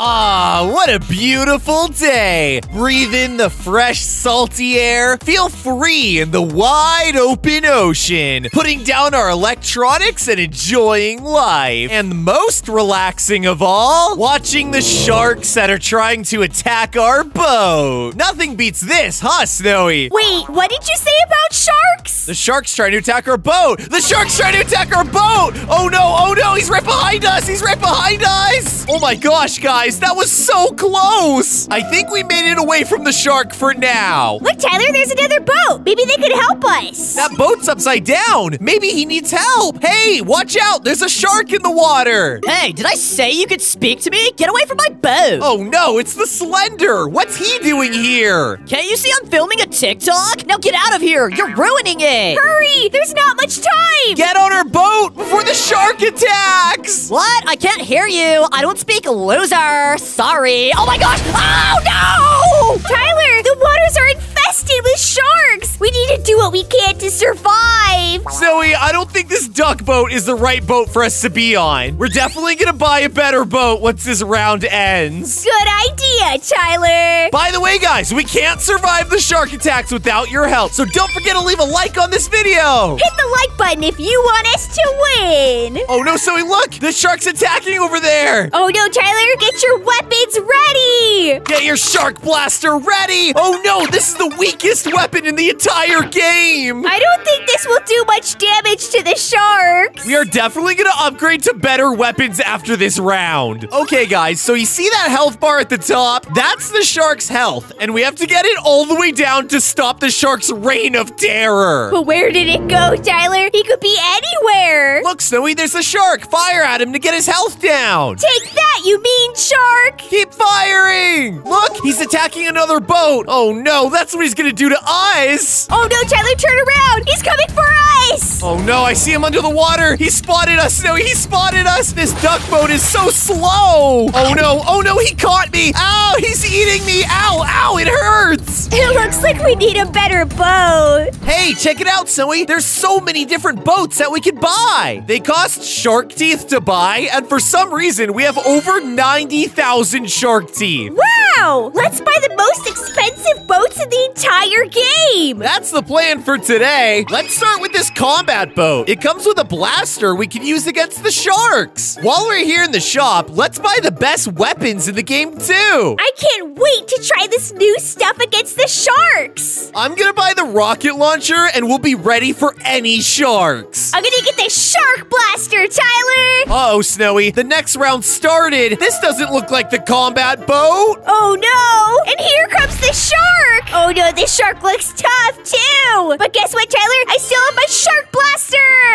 Ah, what a beautiful day! Breathe in the fresh, salty air, feel free in the wide open ocean, putting down our electronics and enjoying life. And the most relaxing of all, watching the sharks that are trying to attack our boat. Nothing beats this, huh, Snowi? Wait, what did you say about sharks? The shark's trying to attack our boat! The shark's trying to attack our boat! Oh no, oh no, he's right behind us! He's right behind us! Oh my gosh, guys, that was so close! I think we made it away from the shark for now. Look, Tyler, there's another boat. Maybe they could help us. That boat's upside down. Maybe he needs help. Hey, watch out. There's a shark in the water. Hey, did I say you could speak to me? Get away from my boat. Oh no, it's the Slender. What's he doing here? Can't you see I'm filming a TikTok? Now get out of here. You're ruining it. Hurry, there's not much time. Get on our boat before the shark attacks. What? I can't hear you. I don't speak loser. Sorry. Oh my gosh. Oh no! Tyler, infested with sharks. We need to do what we can to survive. Zoe, I don't think this duck boat is the right boat for us to be on. We're definitely gonna buy a better boat once this round ends. Good idea, Tyler. By the way, guys, we can't survive the shark attacks without your help, so don't forget to leave a like on this video. Hit the like button if you want us to win. Oh no, Zoe, look! The shark's attacking over there! Oh no, Tyler, get your weapons ready. Get your shark blaster ready! Oh no, this is the weakest weapon in the entire game! I don't think this will do much damage to the sharks. We are definitely gonna upgrade to better weapons after this round. Okay, guys, so you see that health bar at the top? That's the shark's health, and we have to get it all the way down to stop the shark's reign of terror. But where did it go, Tyler? He could be anywhere. Look, Snowi, there's a shark! Fire at him to get his health down! Take that, you mean shark. Keep firing! Look, he's attacking another boat! Oh no, that's what he's gonna do to us! Oh no, Tyler, turn around. He's. Oh no, I see him under the water! He spotted us! No, he spotted us! This duck boat is so slow! Oh no, oh no, he caught me! Ow, he's eating me! Ow, ow, it hurts! It looks like we need a better boat. Hey, check it out, Zoe! There's so many different boats that we could buy! They cost shark teeth to buy, and for some reason, we have over 90,000 shark teeth! Wow! Let's buy the most expensive boats in the entire game. That's the plan for today. Let's start with this combat boat. It comes with a blaster we can use against the sharks. While we're here in the shop, let's buy the best weapons in the game too. I can't wait to try this new stuff against the sharks. I'm gonna buy the rocket launcher and we'll be ready for any sharks. I'm gonna get the shark blaster, Tyler. Uh oh, Snowi. The next round started. This doesn't look like the combat boat. Oh no! And here comes the shark. Oh no, this shark looks tough too. But guess what, Tyler? I still have my shark blaster.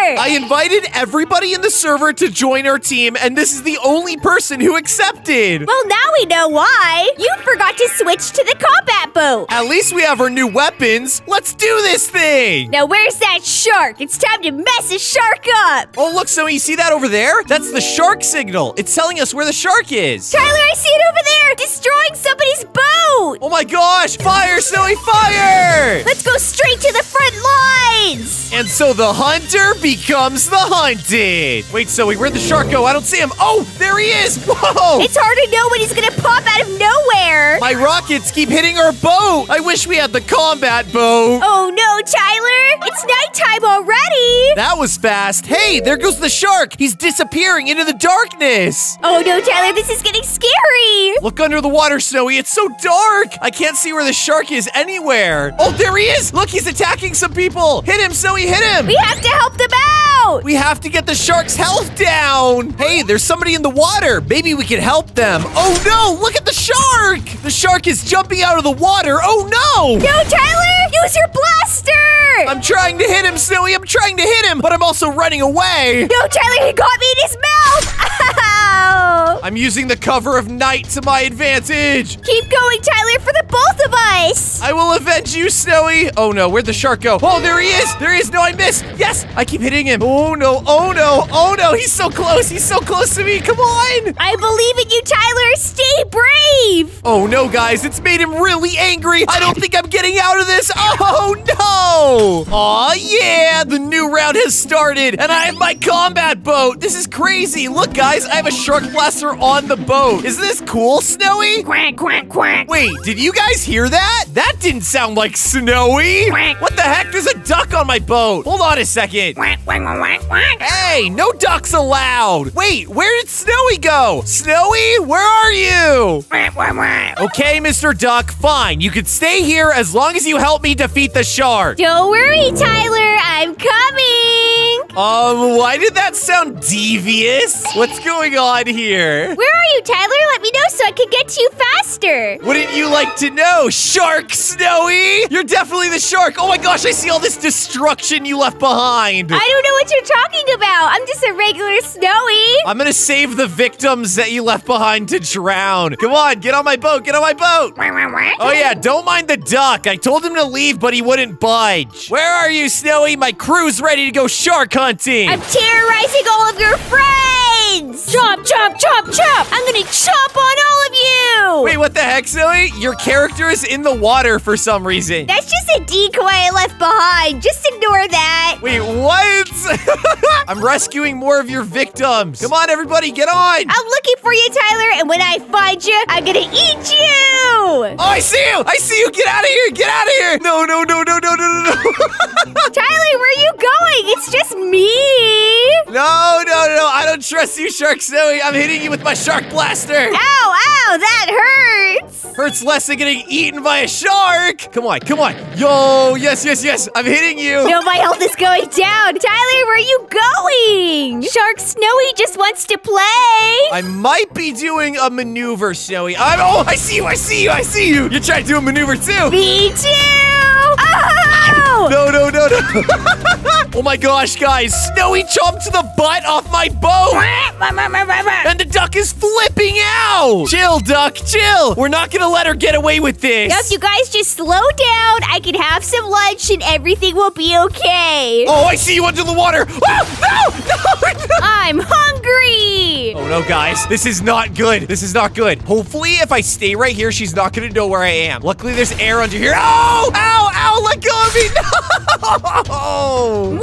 I invited everybody in the server to join our team, and this is the only person who accepted. well, now we know why. You forgot to switch to the combat boat. At least we have our new weapons. Let's do this thing. Now, where's that shark? It's time to mess a shark up. Oh, look, so you see that over there? That's the shark signal. It's telling us where the shark is. Tyler, I see it over there, destroying somebody's boat. Oh my gosh! Fire, Snowi, fire! Let's go straight to the front lines. And so the hunter becomes the hunted. Wait, Zoe, where'd the shark go? I don't see him. Oh, there he is! Whoa! It's hard to know when he's gonna pop out of nowhere. My rockets keep hitting our boat. I wish we had the combat boat. Oh no, Tyler! It's nighttime already. That was fast. Hey, there goes the shark. He's disappearing into the darkness. Oh no, Tyler, this is getting scary. Look under the water, Snowi. It's so dark. I can't see where the shark is anywhere. Oh, there he is. Look, he's attacking some people. Hit him, Snowi, hit him. We have to help them out. We have to get the shark's health down. Hey, there's somebody in the water. Maybe we can help them. Oh no, look at the shark. The shark is jumping out of the water. Oh no. No, Tyler, use your blaster. I'm trying to hit him, Snowi. I'm trying to hit him, but I'm also running away. No, Tyler, he got me in his mouth. Ow. Oh. I'm using the cover of night to my advantage. Keep going, Tyler, for the both of us. I will avenge you, Snowi. Oh no, where'd the shark go? Oh, there he is. There he is. No, I missed. Yes, I keep hitting him. Oh no, oh no, oh no. He's so close. He's so close to me. Come on. I believe in you, Tyler. Stay brave. Oh no, guys, it's made him really angry. I don't think I'm getting out of this. Oh no! Aw, yeah, the new round has started, and I have my combat boat. This is crazy. Look, guys, I have a shark blaster on the boat. Is this cool, Snowi? Quack, quack, quack. Wait, did you guys hear that? That didn't sound like Snowi. Quack. What the heck? There's a duck on my boat. Hold on a second. Quack, quack, quack, quack. Hey, no ducks allowed. Wait, where did Snowi go? Snowi, where are you? Quack, quack, quack. Okay, Mr. Duck, fine. You can stay here as long as you help me defeat the shark. Don't worry, Tyler. I'm coming. Um, why did that sound devious? What's going on here? Where are you, Tyler? Let me know so I can get to you faster. Wouldn't you like to know? Shark Snowi! You're definitely the shark! Oh my gosh, I see all this destruction you left behind! I don't know what you're talking about. I'm just a regular Snowi. I'm gonna save the victims that you left behind to drown. Come on, get on my boat, get on my boat! Oh yeah, don't mind the duck. I told him to leave, but he wouldn't budge. Where are you, Snowi? My crew's ready to go shark hunting. I'm terrorizing all of your friends. Chop, chop, chop, chop. I'm gonna chop what the heck, Snowi? Your character is in the water for some reason. That's just a decoy I left behind. Just ignore that. Wait, what? I'm rescuing more of your victims. Come on, everybody, get on. I'm looking for you, Tyler, and when I find you, I'm gonna eat you. Oh, I see you! I see you! Get out of here! Get out of here! No, no, no, no, no, no, no, no! Tyler, where are you going? It's just me. Don't trust you, Shark Snowi! I'm hitting you with my shark blaster! Ow, ow, that hurts. Hurts less than getting eaten by a shark! Come on, come on! Yo, yes, yes, yes! I'm hitting you! No, my health is going down. Tyler, where are you going? Shark Snowi just wants to play. I might be doing a maneuver, Snowi. I'm, oh, I see you! I see you! I see you! You're trying to do a maneuver too! Me too. Oh! No, no, no, no! oh my gosh, guys! Snowi chomped to the butt off my boat! And the duck is flipping out! Chill, duck, chill! We're not gonna let her get away with this! If you guys just slow down, I can have some lunch and everything will be okay. Oh, I see you under the water! Oh, no! No! no! I'm hungry. Oh no, guys, this is not good. This is not good. Hopefully, if I stay right here, she's not gonna know where I am. Luckily, there's air under here. Oh! Ow! Ow! Let go of me! No!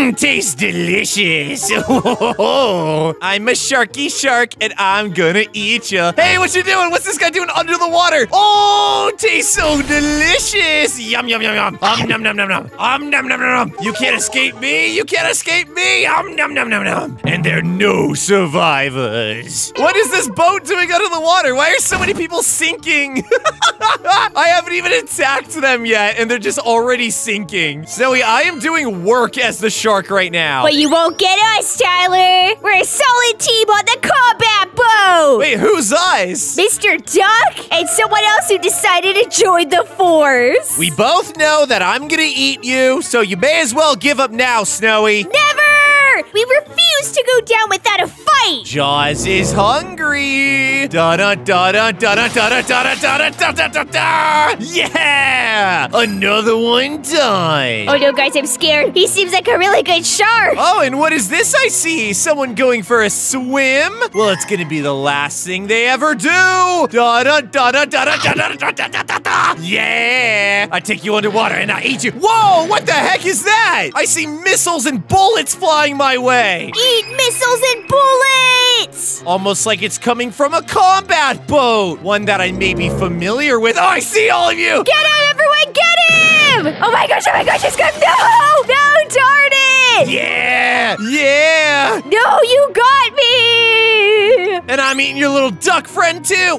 Mmm, tastes delicious. I'm a sharky shark, and I'm gonna eat ya. Hey, what you doing? What's this guy doing under the water? Oh, tastes so delicious. Yum yum yum yum. Um num num num num. Um num num num num. You can't escape me. You can't escape me. Um num num num num. And there are no survivors. What is this boat doing under the water? Why are so many people sinking? I haven't even attacked them yet, and they're just already sinking. Snowi, I am doing work as the shark right now. But you won't get us, Tyler. We're a solid team on the combat boat. Wait, who's us? Mr. Duck and someone else who decided to join the force. We both know that I'm gonna eat you, so you may as well give up now, Snowi. Never! We refuse to go down without a fight. Jaws is hungry. Da da da da da da da da da da da da da da. Yeah! Another one done. Oh no, guys, I'm scared. He seems like a really good shark. Oh, and what is this I see? Someone going for a swim? Well, it's gonna be the last thing they ever do. Da da da da da da da da da da da da da. Yeah! I take you underwater and I eat you. Whoa! What the heck is that? I see missiles and bullets flying my way. Eat missiles and bullets. Almost like it's coming from a combat boat. One that I may be familiar with. Oh, I see all of you. Get out, everyone! Get him! Oh my gosh! Oh my gosh! It's come! No! No! Darn it! Yeah! Yeah! No! You got me! And I'm eating your little duck friend too.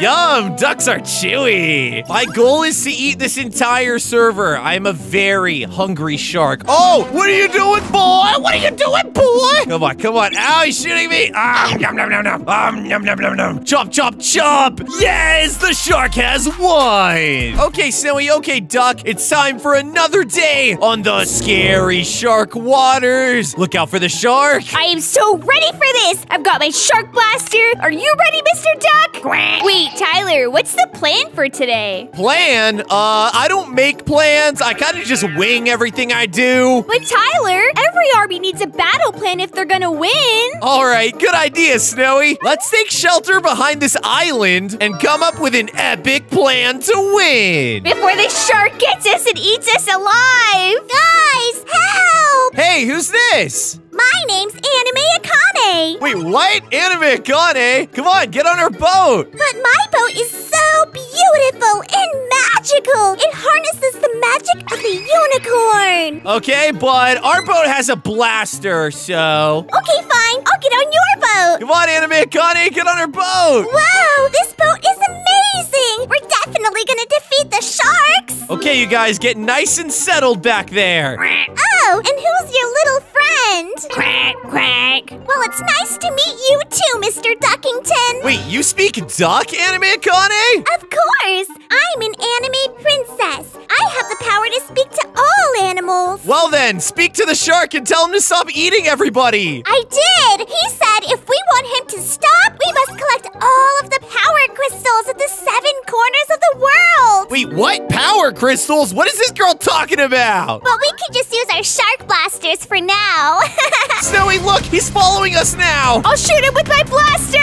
Yum! Ducks are chewy. My goal is to eat this entire server. I'm a very hungry shark. Oh, what are you doing, boy? What are you doing, boy? Come on, come on. Ow, he's shooting me. Ah, yum, yum, yum, yum. Um, yum, yum, yum, yum. Chop, chop, chop. Yes, the shark has won. Okay, Snowi, okay, Duck. It's time for another day on the scary shark waters. Look out for the shark. I am so ready for this! I've got my shark blaster. Are you ready, Mr. Duck? Wait, Wait, Tyler, what's the plan for today? Plan? Uh, I don't make plans. I kind of just wing everything I do. But Tyler, every army needs a battle plan if they're gonna win. All right, good idea, Snowi. Let's take shelter behind this island and come up with an epic plan to win. Before the shark gets us and eats us alive! Guys, help! Hey, who's this? My name's Anime Akane! Wait, what? Anime Akane? Come on, get on our boat. But my boat is so beautiful and magical! It harnesses the magic of the unicorn! Okay, but our boat has a blaster, so... Okay, fine. I'll get on your boat! Come on, Anime Akane, get on our boat. Whoa, this boat is amazing! We're definitely gonna defeat the sharks! Okay, you guys, get nice and settled back there. Oh, and who's your little friend? Quack, quack. Well, it's nice to meet you too, Mr. Duckington. Wait, you speak duck, Anime Akane? Of course! I'm an anime princess. I have the power to speak to all animals. Well then, speak to the shark and tell him to stop eating everybody. I did! He said if we want him to stop, we must collect all of the power crystals at the seven corners of the world! Wait, what? Power crystals? What is this girl talking about? But we could just use our shark blasters for now. Snowi, look, he's following us now. I'll shoot him with my blaster!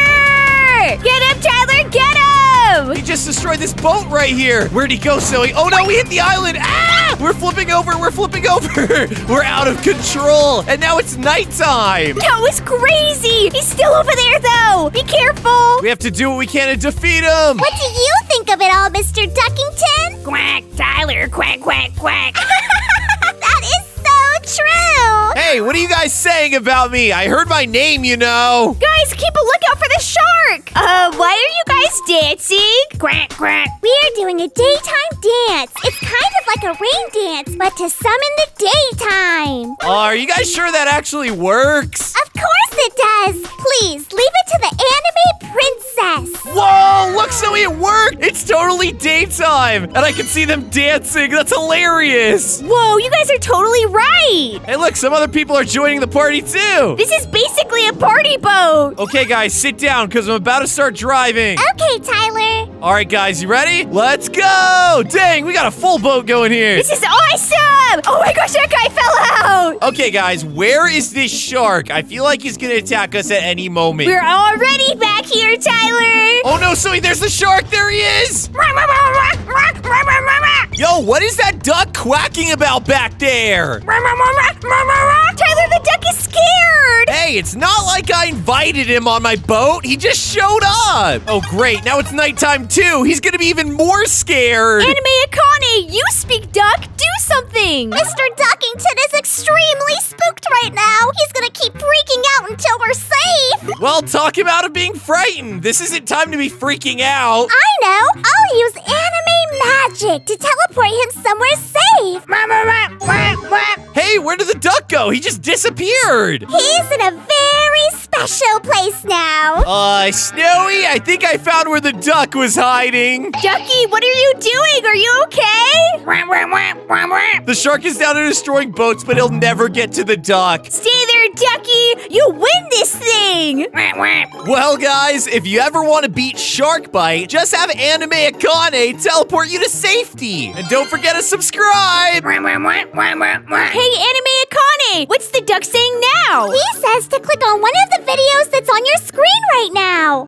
Get him, Tyler, get him! He just destroyed this boat right here. Where'd he go, Snowi? Oh no, we hit the island. Ah! We're flipping over, we're flipping over. we're out of control. And now it's nighttime. That was crazy! He's still over there, though! Be careful! We have to do what we can to defeat him. What do you think of it all, Mr. Duckington? Quack, Tyler, quack, quack, quack. guys saying about me? I heard my name, you know. Guys, keep a lookout for the shark! Uh, why are you guys dancing? Grant, grant. We are doing a daytime dance. It's kind of like a rain dance, but to summon the daytime. Oh, are you guys sure that actually works? Of course it does! Please, leave it to the anime princess! Whoa, look, Zoe, it worked! It's totally daytime, and I can see them dancing. That's hilarious. Whoa, you guys are totally right! Hey, look, some other people are joining the party too. This is basically a party boat! Okay, guys, sit down because I'm about to start driving. Okay, Tyler. All right, guys, you ready? Let's go! Dang, we got a full boat going here. This is awesome! Oh my gosh, that guy fell out! Okay, guys, where is this shark? I feel like he's gonna attack us at any moment. We're already back here, Tyler! Oh no, Zoe, there's the shark. There he is. Yo, what is that duck quacking about back there? Tyler, the duck is scared! Hey, it's not like I invited him on my boat. He just showed up. Oh, great. Now it's nighttime, too. He's going to be even more scared. Anime Akane, you speak duck. Do something! Mr. Duckington is extremely spooked right now. He's gonna keep freaking out until we're safe. well, talk him out of being frightened. This isn't time to be freaking out. I know. I'll use anime magic to teleport him somewhere safe. Hey, where did the duck go? He just disappeared. He's in a very special place now. Uh, Snowi, I think I found where the duck was hiding. Ducky, what are you doing? Are you? The shark is down there destroying boats, but he'll never get to the duck. Stay there, Ducky. You win this thing. Well, guys, if you ever want to beat SharkBite, just have Anime Akane teleport you to safety. And don't forget to subscribe. Hey, Anime Akane, what's the duck saying now? He says to click on one of the videos that's on your screen right now.